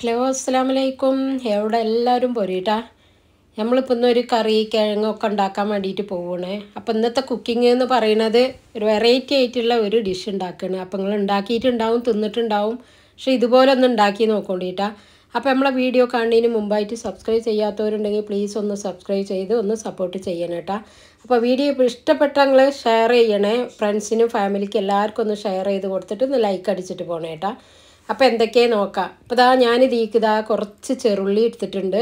Hello അസ്സാം വലൈക്കും എവിടെ എല്ലാവരും പോരീട്ടാ? നമ്മളിപ്പോൾ ഒരു കറി കിഴങ്ങൊക്കെ ഉണ്ടാക്കാൻ വേണ്ടിയിട്ട് പോവുകയാണ് അപ്പോൾ ഇന്നത്തെ കുക്കിംഗ് എന്ന് പറയുന്നത് ഒരു വെറൈറ്റി ആയിട്ടുള്ള ഒരു ഡിഷ് ഉണ്ടാക്കുകയാണ് അപ്പോൾ നിങ്ങൾ ഉണ്ടാക്കിയിട്ടുണ്ടാവും തിന്നിട്ടുണ്ടാവും. പക്ഷേ ഇതുപോലെ ഒന്ന് ഉണ്ടാക്കി നോക്കൊണ്ടിട്ടാ. അപ്പോൾ നമ്മളെ വീഡിയോ കാണുന്നതിന് മുമ്പായിട്ട് സബ്സ്ക്രൈബ് ചെയ്യാത്തവരുണ്ടെങ്കിൽ പ്ലീസ് ഒന്ന് സബ്സ്ക്രൈബ് ചെയ്ത് ഒന്ന് സപ്പോർട്ട് ചെയ്യണം കേട്ടോ. അപ്പോൾ വീഡിയോ ഇഷ്ടപ്പെട്ട നിങ്ങൾ ഷെയർ ചെയ്യണേ. ഫ്രണ്ട്സിനും ഫാമിലിക്കും എല്ലാവർക്കും ഒന്ന് ഷെയർ ചെയ്ത് കൊടുത്തിട്ട് ഒന്ന് ലൈക്ക് അടിച്ചിട്ട് പോകണേട്ടാ അപ്പോൾ എന്തൊക്കെ നോക്കാം. അപ്പോൾ ഇതാ ഞാൻ ഇതാ കുറച്ച് ചെറുള്ളി എടുത്തിട്ടുണ്ട്.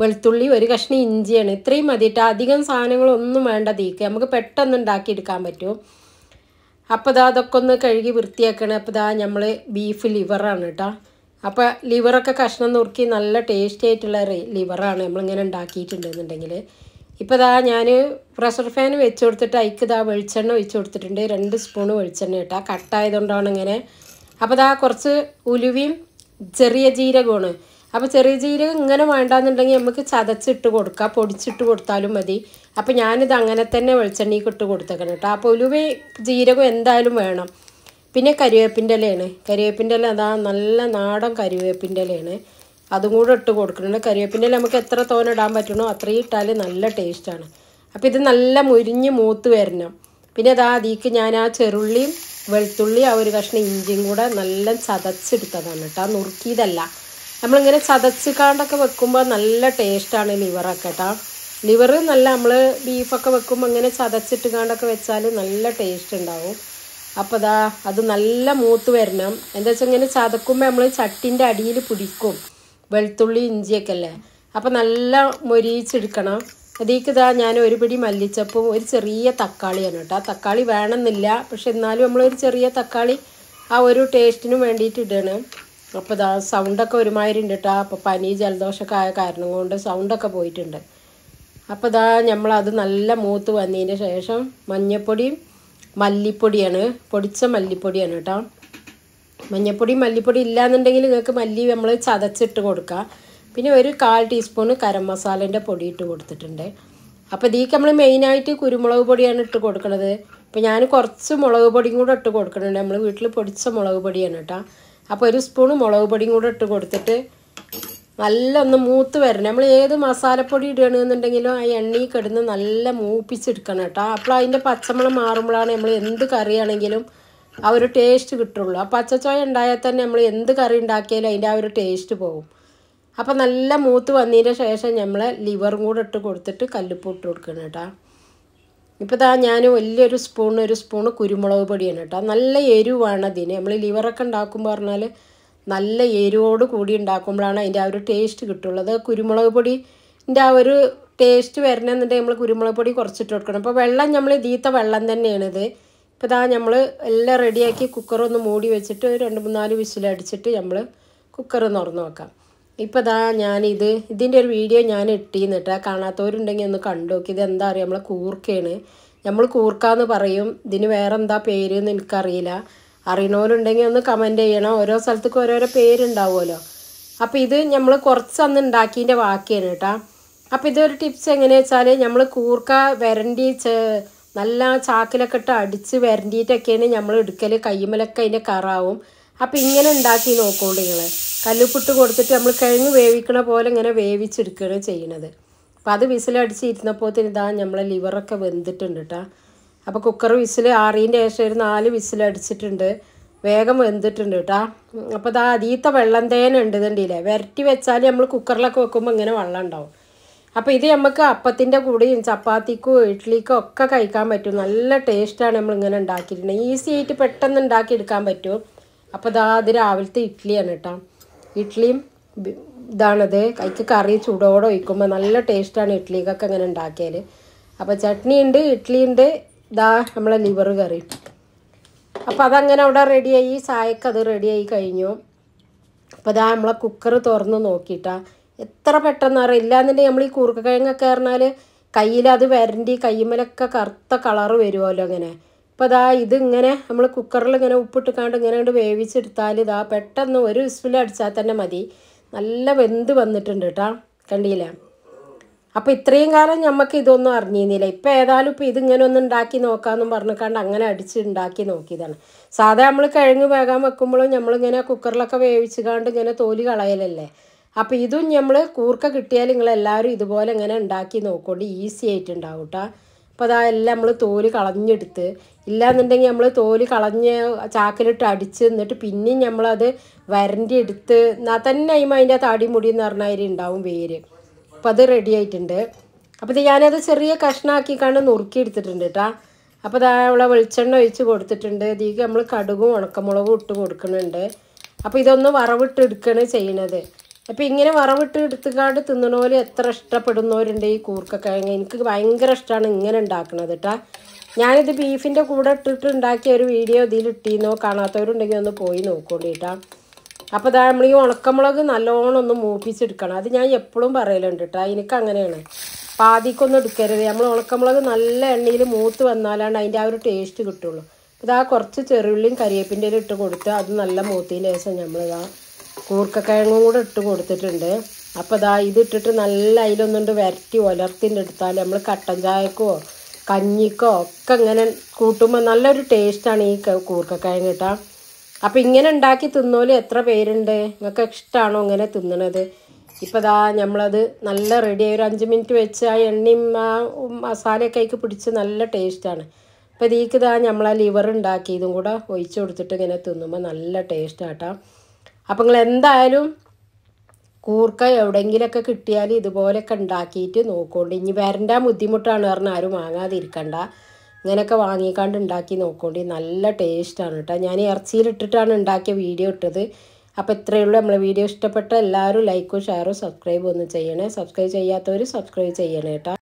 വെളുത്തുള്ളി ഒരു കഷ്ണം ഇഞ്ചിയാണ്. ഇത്രയും മതിയിട്ട് അധികം സാധനങ്ങളൊന്നും വേണ്ട തീക്ക്. നമുക്ക് പെട്ടെന്ന് ഉണ്ടാക്കിയെടുക്കാൻ പറ്റും. അപ്പോൾ ഇതാ അതൊക്കെ ഒന്ന് കഴുകി വൃത്തിയാക്കണം. അപ്പോൾ ഇതാ നമ്മൾ ബീഫ് ലിവറാണ് കേട്ടോ അപ്പോൾ ലിവറൊക്കെ കഷ്ണം നുറുക്കി നല്ല ടേസ്റ്റി ആയിട്ടുള്ള ലിവറാണ് നമ്മളിങ്ങനെ ഉണ്ടാക്കിയിട്ടുണ്ടെന്നുണ്ടെങ്കിൽ ഇപ്പോൾ ഇതാ ഞാൻ പ്രഷർ ഫാൻ വെച്ച് കൊടുത്തിട്ട് അതിക്ക് ഇതാ വെളിച്ചെണ്ണ ഒഴിച്ച് കൊടുത്തിട്ടുണ്ട്. രണ്ട് സ്പൂൺ വെളിച്ചെണ്ണ കേട്ടോ കട്ടായതുകൊണ്ടാണ് ഇങ്ങനെ അപ്പോൾ ഇതാ കുറച്ച് ഉലുവയും ചെറിയ ജീരകമാണ്. അപ്പോൾ ചെറിയ ജീരകം ഇങ്ങനെ വേണ്ടാന്നുണ്ടെങ്കിൽ നമുക്ക് ചതച്ചിട്ട് കൊടുക്കാം. പൊടിച്ചിട്ട് കൊടുത്താലും മതി. അപ്പോൾ ഞാനിത് അങ്ങനെ തന്നെ വെളിച്ചെണ്ണയ്ക്ക് ഇട്ട് കൊടുത്തേക്കണം കേട്ടോ. അപ്പോൾ ഉലുവ ജീരകം എന്തായാലും വേണം. പിന്നെ കരിവേപ്പിന്റെ ഇലയാണ്. കരിവേപ്പിന്റെ ഇല അതാ നല്ല നാടൻ കരിവേപ്പിന്റെ ഇലയാണ്. അതും കൂടെ ഇട്ട് കൊടുക്കുന്നുണ്ട് കരിവേപ്പിന്റെ ഇല നമുക്ക് എത്ര തോനെ ഇടാൻ പറ്റണോ അത്രയും ഇട്ടാൽ നല്ല ടേസ്റ്റാണ് അപ്പോൾ ഇത് നല്ല മുരിഞ്ഞ് മൂത്ത് വരണം. പിന്നെ അതാ അതിക്ക് ഞാൻ ആ ചെറുള്ളിയും വെളുത്തുള്ളി ആ ഒരു കഷ്ണം ഇഞ്ചിയും കൂടെ നല്ല ചതച്ചെടുത്തതാണ് കേട്ടോ. നുറുക്കിയതല്ല. നമ്മളിങ്ങനെ ചതച്ചിക്കാണ്ടൊക്കെ വെക്കുമ്പോൾ നല്ല ടേസ്റ്റാണ് ലിവറൊക്കെ കേട്ടോ. ലിവർ നല്ല നമ്മൾ ബീഫൊക്കെ വെക്കുമ്പോൾ ഇങ്ങനെ ചതച്ചിട്ട് കാണ്ടൊക്കെ വെച്ചാൽ നല്ല ടേസ്റ്റ് ഉണ്ടാവും. അപ്പോൾ ദാ അത് നല്ല മൂത്ത് വരണം. എന്താ വെച്ചാൽ ഇങ്ങനെ ചതക്കുമ്പോൾ നമ്മൾ ചട്ടിന്റെ അടിയിൽ പിടിക്കും. വെളുത്തുള്ളി ഇഞ്ചിയൊക്കെ അല്ലേ? അപ്പോൾ നല്ല മൊരിയിച്ചെടുക്കണം. അതിലേക്ക് ഇതാ ഞാൻ ഒരു പിടി മല്ലിച്ചപ്പും ഒരു ചെറിയ തക്കാളിയാണ് കേട്ടോ. ആ തക്കാളി വേണമെന്നില്ല. പക്ഷെ എന്നാലും നമ്മളൊരു ചെറിയ തക്കാളി ആ ഒരു ടേസ്റ്റിനും വേണ്ടിയിട്ട് ഇടണം. അപ്പോൾ ഇതാ സൗണ്ടൊക്കെ ഒരുമാതിരി ഉണ്ട് കേട്ടോ. അപ്പോൾ പനി ജലദോഷമൊക്കെ ആയ കാരണം കൊണ്ട് സൗണ്ടൊക്കെ പോയിട്ടുണ്ട്. അപ്പോൾ ഇതാ നമ്മളത് നല്ല മൂത്ത് വന്നതിന് ശേഷം മഞ്ഞപ്പൊടിയും മല്ലിപ്പൊടിയാണ്. പൊടിച്ച മല്ലിപ്പൊടിയാണ് കേട്ടോ. മഞ്ഞൾപ്പൊടി മല്ലിപ്പൊടി ഇല്ലാന്നുണ്ടെങ്കിൽ നിങ്ങൾക്ക് മല്ലി നമ്മൾ ചതച്ചിട്ട് കൊടുക്കുക പിന്നെ ഒരു കാൽ ടീസ്പൂണ് ഗരം മസാലേന്റെ പൊടി ഇട്ട് കൊടുത്തിട്ടുണ്ട്. അപ്പോൾ ഇതിലേക്ക് നമ്മൾ മെയിനായിട്ട് കുരുമുളക് പൊടിയാണ് ഇട്ട് കൊടുക്കുന്നത് അപ്പോൾ ഞാൻ കുറച്ച് മുളക് പൊടിയും കൂടെ ഇട്ട് കൊടുക്കുന്നുണ്ട് നമ്മൾ വീട്ടിൽ പൊടിച്ച മുളക് പൊടിയാണ് കേട്ടോ അപ്പോൾ ഒരു സ്പൂൺ മുളക് പൊടിയും കൂടെ ഇട്ട് കൊടുത്തിട്ട് നല്ല ഒന്ന് മൂത്ത് വരണം. നമ്മൾ ഏത് മസാലപ്പൊടി ഇടുകയാണെന്നുണ്ടെങ്കിലും ആ എണ്ണയിൽ കിടന്ന് നല്ല മൂപ്പിച്ചെടുക്കണം കേട്ടോ അപ്പോൾ അതിന്റെ പച്ചമുളം മാറുമ്പോഴാണ് നമ്മൾ എന്ത് കറിയാണെങ്കിലും ആ ഒരു ടേസ്റ്റ് കിട്ടുള്ളൂ. ആ പച്ചച്ചോയ ഉണ്ടായാൽ തന്നെ നമ്മൾ എന്ത് കറി ഉണ്ടാക്കിയാലും അതിന്റെ ആ ഒരു ടേസ്റ്റ് പോകും. അപ്പോൾ നല്ല മൂത്ത് വന്നതിന്റെ ശേഷം നമ്മൾ ലിവറും കൂടെ ഇട്ട് കൊടുത്തിട്ട് കല്ലുപ്പ് ഇട്ട് കൊടുക്കണം കേട്ടോ. ഇപ്പോൾ ഇതാ ഞാൻ വലിയൊരു സ്പൂൺ ഒരു സ്പൂൺ കുരുമുളക് പൊടിയാണ് കേട്ടോ. നല്ല എരിവാണ് അതിന്. നമ്മൾ ലിവറൊക്കെ ഉണ്ടാക്കുമ്പോൾ പറഞ്ഞാൽ നല്ല എരിവോട് കൂടി ഉണ്ടാക്കുമ്പോഴാണ് അതിന്റെ ആ ഒരു ടേസ്റ്റ് കിട്ടുള്ളത്. കുരുമുളക് പൊടിന്റെ ആ ഒരു ടേസ്റ്റ് വരണമെന്നുണ്ടെങ്കിൽ നമ്മൾ കുരുമുളക് പൊടി കുറച്ചിട്ട് കൊടുക്കണം. അപ്പോൾ വെള്ളം നമ്മൾ ഇതീത്ത വെള്ളം തന്നെയാണിത് ഇപ്പോൾ ഇതാ നമ്മൾ എല്ലാം റെഡിയാക്കി കുക്കറൊന്ന് മൂടി വെച്ചിട്ട് രണ്ട് മൂന്നാൽ വിസിലടിച്ചിട്ട് നമ്മൾ കുക്കർ തുറന്ന് വെക്കാം. ഇപ്പോൾ ഇതാ ഞാനിത് ഇതിന്റെ ഒരു വീഡിയോ ഞാൻ ഇട്ടീന്നിട്ട് കാണാത്തവരുണ്ടെങ്കിൽ ഒന്ന് കണ്ടു നോക്കി ഇത് എന്താ അറിയുക നമ്മളെ കൂർക്കയാണ്. നമ്മൾ കൂർക്കാന്ന് പറയും. ഇതിന് വേറെ എന്താ പേര് എന്ന് എനിക്കറിയില്ല. അറിയണവരുണ്ടെങ്കിൽ ഒന്ന് കമന്റ് ചെയ്യണം. ഓരോ സ്ഥലത്തേക്ക് ഓരോരോ പേരുണ്ടാവുമല്ലോ. അപ്പോൾ ഇത് നമ്മൾ കുറച്ച് അന്ന് ഉണ്ടാക്കിയതിന്റെ വാക്കിയാണ് കേട്ടോ അപ്പോൾ ഇതൊരു ടിപ്സ് എങ്ങനെയാണെന്ന് വെച്ചാൽ നമ്മൾ കൂർക്ക വരണ്ടി നല്ല ചാക്കിലൊക്കെ ഇട്ട് അടിച്ച് വരണ്ടിയിട്ടൊക്കെയാണ് നമ്മൾ എടുക്കൽ കയ്യുമലൊക്കെ അതിന്റെ കറാവും. അപ്പോൾ ഇങ്ങനെ ഉണ്ടാക്കി നോക്കോണ്ട് നിങ്ങൾ കല്ലുപ്പിട്ട് കൊടുത്തിട്ട് നമ്മൾ കിഴങ്ങ് വേവിക്കണ പോലെ ഇങ്ങനെ വേവിച്ചെടുക്കുകയാണ് ചെയ്യണത്. അപ്പോൾ അത് വിസിലടിച്ച് ഇരുന്നപ്പോൾ ഇതാ നമ്മളെ ലിവറൊക്കെ വെന്തിട്ടുണ്ട് കേട്ടോ അപ്പോൾ കുക്കർ വിസിൽ ആറിന്റെ ശേഷം ഒരു നാല് വിസിലടിച്ചിട്ടുണ്ട്. വേഗം വെന്തിട്ടുണ്ട് കേട്ടോ അപ്പോൾ ഇതാ അതീത്ത വെള്ളം തേന ഉണ്ട് ഇതുണ്ടല്ലേ വരട്ടി വെച്ചാൽ നമ്മൾ കുക്കറിലൊക്കെ വെക്കുമ്പോൾ ഇങ്ങനെ വെള്ളം ഉണ്ടാവും. അപ്പോൾ ഇത് നമുക്ക് അപ്പത്തിന്റെ കൂടെയും ചപ്പാത്തിക്കും ഇഡ്ലിക്കും ഒക്കെ കഴിക്കാൻ പറ്റും. നല്ല ടേസ്റ്റാണ് നമ്മൾ ഇങ്ങനെ ഉണ്ടാക്കിയിട്ടുണ്ടെങ്കിൽ ഈസി ആയിട്ട് പെട്ടെന്ന് ഉണ്ടാക്കിയെടുക്കാൻ പറ്റും. അപ്പോൾ ഇതാ അത് രാവിലത്തെ ഇഡ്ഡലിയാണ് കേട്ടോ ഇഡ്ഡലിയും ഇതാണത് കൈക്ക് കറി ചൂടോടെ ഒഴിക്കുമ്പോൾ നല്ല ടേസ്റ്റാണ് ഇഡ്ഡലിക്കൊക്കെ അങ്ങനെ ഉണ്ടാക്കിയാൽ അപ്പോൾ ചട്നി ഉണ്ട് ഇഡ്ഡലി ഉണ്ട് ഇതാ നമ്മളെ ലിവർ കറി. അപ്പോൾ അതങ്ങനെ അവിടെ റെഡിയായി ചായക്ക് അത് റെഡിയായി കഴിഞ്ഞു. അപ്പോൾ ഇതാ നമ്മളെ കുക്കർ തുറന്ന് നോക്കിയിട്ടാ എത്ര പെട്ടെന്ന് അറിയാം. ഇല്ലാന്നുണ്ടെങ്കിൽ നമ്മൾ ഈ കൂർക്കക്കിഴങ്ങൊക്കെ പറഞ്ഞാൽ കയ്യിൽ അത് വരണ്ടി കയ്യുമ്മലൊക്കെ കറുത്ത കളറ് വരുമല്ലോ അങ്ങനെ. അപ്പോൾ ഇതാ ഇതിങ്ങനെ നമ്മൾ കുക്കറിൽ ഇങ്ങനെ ഉപ്പിട്ടിക്കാണ്ട് ഇങ്ങനെ കൊണ്ട് വേവിച്ചെടുത്താൽ ഇതാ പെട്ടെന്ന് ഒരു വിസ്ഫിൽ അടിച്ചാൽ തന്നെ മതി. നല്ല വെന്ത് വന്നിട്ടുണ്ട് കേട്ടോ കണ്ടില്ലേ? അപ്പോൾ ഇത്രയും കാലം നമുക്ക് ഇതൊന്നും അറിഞ്ഞിരുന്നില്ല. ഇപ്പം ഏതായാലും ഇപ്പോൾ ഇതിങ്ങനെ ഒന്ന് ഉണ്ടാക്കി നോക്കാമെന്നും പറഞ്ഞിക്കാണ്ട് അങ്ങനെ അടിച്ച് ഉണ്ടാക്കി നോക്കിയതാണ്. സാധാ നമ്മൾ കിഴങ്ങ് വേകാൻ വെക്കുമ്പോഴും നമ്മളിങ്ങനെ കുക്കറിലൊക്കെ വേവിച്ചുകാണ്ട് ഇങ്ങനെ തോലി കളയലല്ലേ? അപ്പോൾ ഇതും നമ്മൾ കൂർക്ക കിട്ടിയാൽ നിങ്ങളെല്ലാവരും ഇതുപോലെ ഇങ്ങനെ ഉണ്ടാക്കി നോക്കൊണ്ട് ഈസി ആയിട്ടുണ്ടാവും കേട്ടോ അപ്പോൾ അതാ എല്ലാം നമ്മൾ തോൽ കളഞ്ഞെടുത്ത്. ഇല്ലാന്നുണ്ടെങ്കിൽ നമ്മൾ തോൽ കളഞ്ഞ് ചാക്കിലിട്ട് അടിച്ച് എന്നിട്ട് പിന്നെയും നമ്മളത് വരണ്ടി എടുത്ത് എന്നാൽ തന്നെ അതിമ അതിന്റെ തടി മുടി എന്ന് പറഞ്ഞാൽ ഉണ്ടാവും വേര്. അപ്പോൾ അത് റെഡി ആയിട്ടുണ്ട്. അപ്പോൾ ഇത് ഞാനത് ചെറിയ കഷ്ണാക്കിക്കാണ്ട് നുറുക്കി എടുത്തിട്ടുണ്ട് കേട്ടോ അപ്പോൾ ഇതാ അവളെ വെളിച്ചെണ്ണ ഒഴിച്ച് കൊടുത്തിട്ടുണ്ട്. ഇതിലേക്ക് നമ്മൾ കടുകും ഉണക്കമുളകും ഇട്ട് കൊടുക്കുന്നുണ്ട്. അപ്പോൾ ഇതൊന്ന് വറവിട്ട് ചെയ്യണത്. അപ്പോൾ ഇങ്ങനെ വറവിട്ട് എടുത്തുകാണ്ട് തിന്നണോൽ എത്ര ഇഷ്ടപ്പെടുന്നവരുണ്ട് ഈ കൂർക്കക്കിഴങ്ങ് എനിക്ക് ഭയങ്കര ഇഷ്ടമാണ് ഇങ്ങനെ ഉണ്ടാക്കുന്നത് കേട്ടോ ഞാനിത് ബീഫിന്റെ കൂടെ ഇട്ടിട്ട് ഉണ്ടാക്കിയ ഒരു വീഡിയോ ഇതിൽ ഇട്ടിന്നോ. കാണാത്തവരുണ്ടെങ്കിൽ ഒന്ന് പോയി നോക്കോണ്ടിട്ടാ അപ്പോൾ ഇതാ നമ്മൾ ഈ ഉണക്കമുളക് നല്ലോണം ഒന്ന് മൂപ്പിച്ചെടുക്കണം. അത് ഞാൻ എപ്പോഴും പറയലുണ്ട് കേട്ടോ എനിക്ക് അങ്ങനെയാണ്. പാതിക്കൊന്നും എടുക്കരുത്. നമ്മൾ ഉണക്കമുളക് നല്ല എണ്ണയിൽ മൂത്ത് വന്നാലാണ് അതിന്റെ ആ ഒരു ടേസ്റ്റ് കിട്ടുള്ളൂ. ഇതാ കുറച്ച് ചെറുള്ളിയും കരിയേപ്പിന്റെ ഇട്ട് കൊടുത്ത് അത് നല്ല മൂത്തിന്റെ ശേഷം നമ്മളിതാ കൂർക്കക്കിഴങ്ങും കൂടെ ഇട്ട് കൊടുത്തിട്ടുണ്ട്. അപ്പോൾ ഇതാ ഇതിട്ടിട്ട് നല്ല അതിലൊന്നുണ്ട് വരട്ടി ഒലർത്തിന്റെ എടുത്താൽ നമ്മൾ കട്ടൻ ചായക്കോ കഞ്ഞിക്കോ ഒക്കെ ഇങ്ങനെ കൂട്ടുമ്പോൾ നല്ലൊരു ടേസ്റ്റാണ് ഈ കൂർക്കക്കിഴങ്ങ് കേട്ടോ. അപ്പം ഇങ്ങനെ ഉണ്ടാക്കി തിന്നോൽ എത്ര പേരുണ്ട്? നിങ്ങൾക്ക് ഇഷ്ടമാണോ ഇങ്ങനെ തിന്നണത്? ഇപ്പോൾ ദാ നമ്മളത് നല്ല റെഡി ആയി ഒരു അഞ്ച് മിനിറ്റ് വെച്ച് ആ എണ്ണയും ആ മസാലയൊക്കെ അതിക്ക് പിടിച്ച് നല്ല ടേസ്റ്റാണ് അപ്പോൾ ഇതിലേക്ക് ഇതാ നമ്മൾ ആ ലിവർ ഉണ്ടാക്കി ഇതും കൂടെ ഒഴിച്ചു കൊടുത്തിട്ട് ഇങ്ങനെ തിന്നുമ്പോൾ നല്ല ടേസ്റ്റാട്ടോ അപ്പം നിങ്ങൾ എന്തായാലും കൂർക്ക എവിടെയെങ്കിലൊക്കെ കിട്ടിയാൽ ഇതുപോലെയൊക്കെ ഉണ്ടാക്കിയിട്ട് നോക്കോണ്ട്. ഇനി വരണ്ട ബുദ്ധിമുട്ടാണ് പറഞ്ഞാൽ ആരും വാങ്ങാതിരിക്കണ്ട. ഇങ്ങനെയൊക്കെ വാങ്ങിക്കാണ്ട് ഉണ്ടാക്കി നോക്കോണ്ടി. നല്ല ടേസ്റ്റാണ് കേട്ടോ ഞാൻ ഇറച്ചിയിലിട്ടിട്ടാണ് ഉണ്ടാക്കിയ വീഡിയോ ഇട്ടത്. അപ്പോൾ ഇത്രയേ ഉള്ളൂ. നമ്മളെ വീഡിയോ ഇഷ്ടപ്പെട്ട എല്ലാവരും ലൈക്കും ഷെയറും സബ്സ്ക്രൈബും ഒന്നും ചെയ്യണേ. സബ്സ്ക്രൈബ് ചെയ്യാത്തവർ സബ്സ്ക്രൈബ് ചെയ്യണേ കേട്ടോ